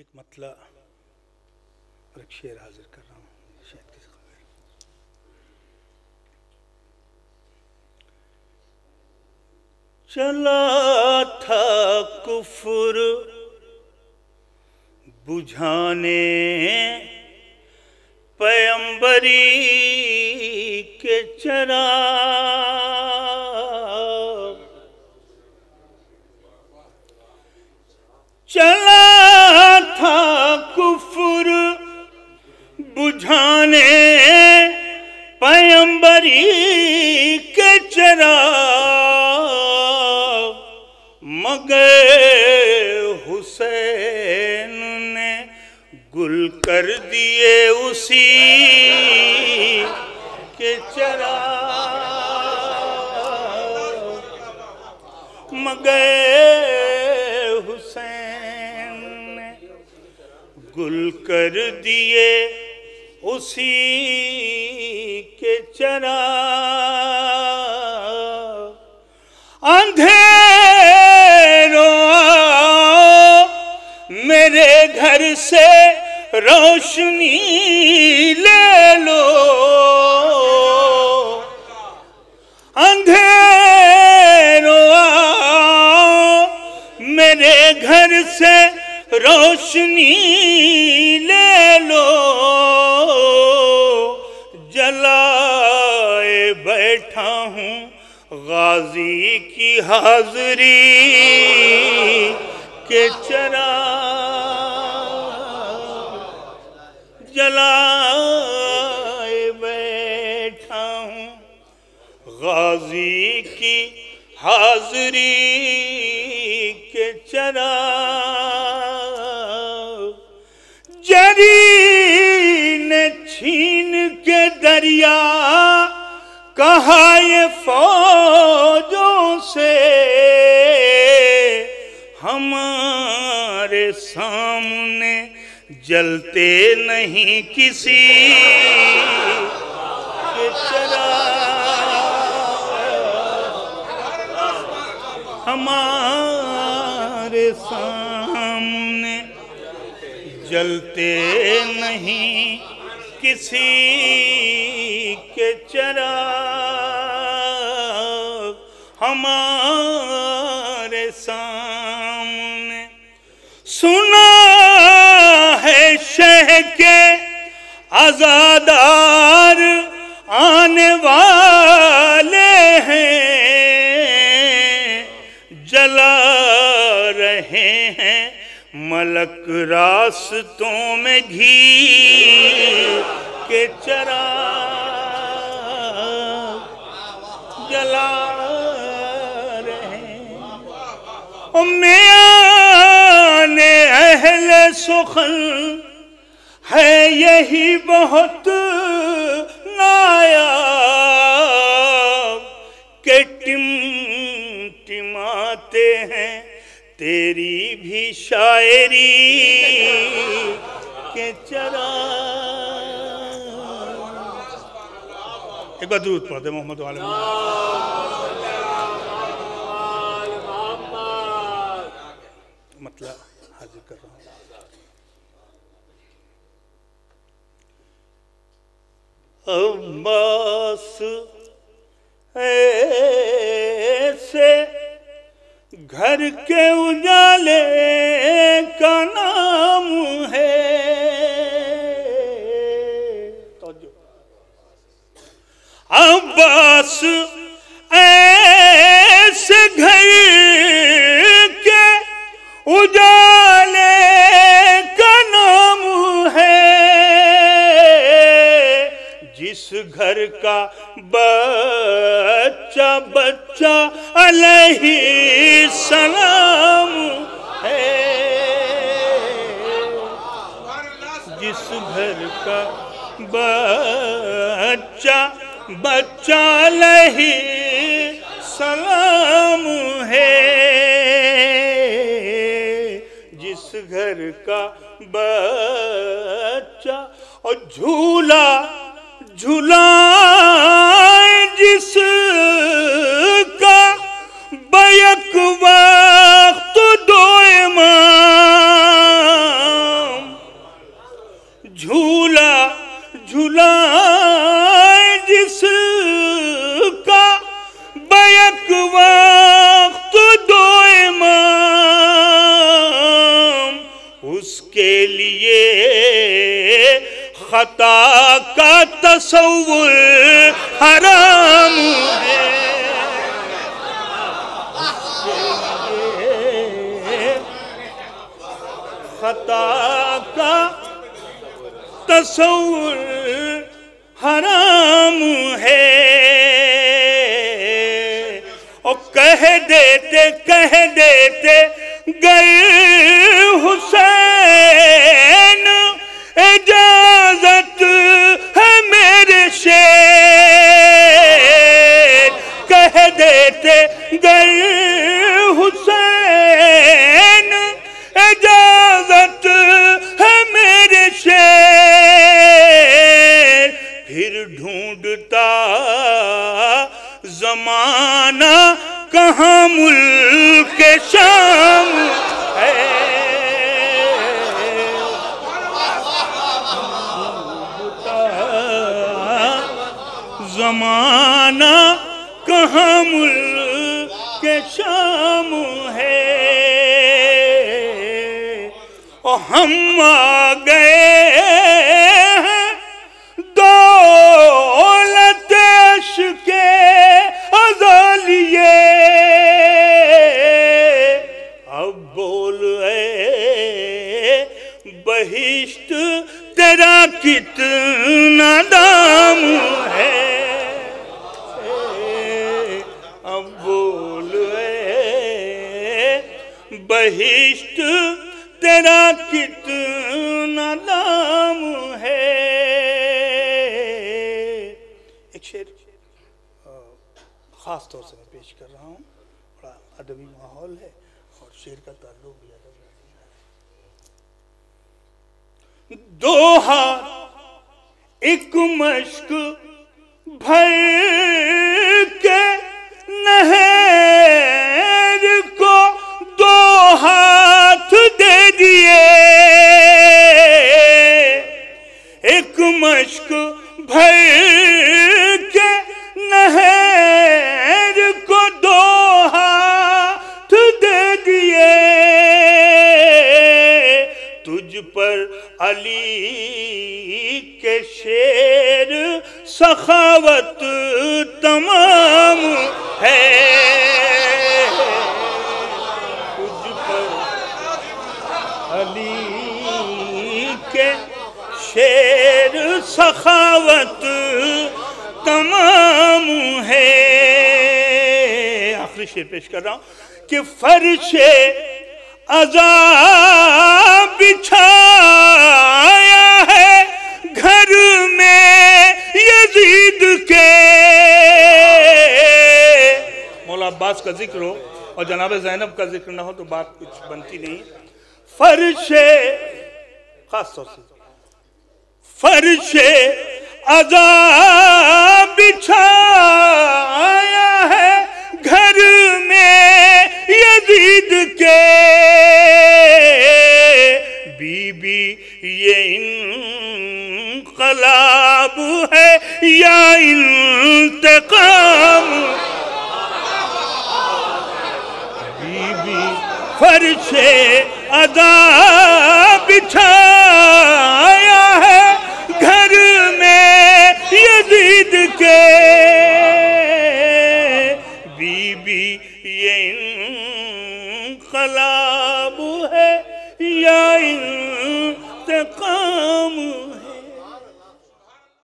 एक मतला और एक शेर हाजिर कर रहा हूँ, शायद किसी चला था कुफुर बुझाने पैम्बरी के चरा। पैम्बरी के चरा मगर हुसैन ने गुल कर दिए उसी के चरा मगर हुसैन ने गुल कर दिए उसी के चरा। अंधेरो मेरे घर से रोशनी ले लो। अंधेरो मेरे घर से रोशनी ले लो। बैठा हूँ गाजी की हाजरी के चरा जलाए बैठा हूँ गाजी की हाजरी के चरा जरी ने छीन के दरिया कहा ये फौजों से, हमारे सामने जलते नहीं किसी। के हमारे सामने जलते नहीं किसी के चरा हमारे सामने। सुना है शह के आजादार आने वाले हैं। जला रहे हैं मलक रास्तों में घी के चरा हैं अहल सुखन है, यही बहुत नायाब। के टिम टिमाते हैं तेरी भी शायरी। के चरा एक बार दूध पढ़ दे, मोहम्मद वाले मतलब हाजिर कर रहा हूँ। अब्बास ऐसे घर के उजाले का नाम अब्बास ऐसे घर के उजाले का नाम है, जिस घर का बच्चा बच्चा अलही सलाम है। जिस घर का बच्चा बच्चा लही सलाम है। जिस घर का बच्चा और झूला झूला उसके लिए खता का तस्वुर हराम है। खता का तस्वुर हराम है। और कह देते कह देते गए हुसैन, इजाज़त है मेरे शेर। कह देते गए हुसैन, इजाज़त है मेरे शेर। फिर ढूंढता जमाना कहाँ मुल्क शाम है? जमाना कहाँ मुल्क शाम है? और हम आ गए बोल बहिश्त तेरा कितना दाम है। अब बोल बहिश्त तेरा कितना दाम है। एक शेर खास तौर से मैं पेश कर रहा हूँ, बड़ा अदबी माहौल है। शेर का ताल्लुक भी से है। एक मश्क, भर के नहर को दो हाथ दे दिए एक मश्क, भर के नहर अली के शेर सखावत तमाम है। तुझ पर अली के शेर सखावत तमाम है। आखिरी शेर पेश कर रहा हूँ कि फर्शे अजाब बिछाया है घर में यजीद के। मौला अब्बास का ज़िक्र हो और जनाब जैनब का ज़िक्र ना हो तो बात कुछ बनती नहीं। फर्शे खास तौर से, फर्शे अजाब बिछाया है घर में यजीद ये इनकलाब है या इंतकाम बीबी फर्शे अदा बिछाया